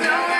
no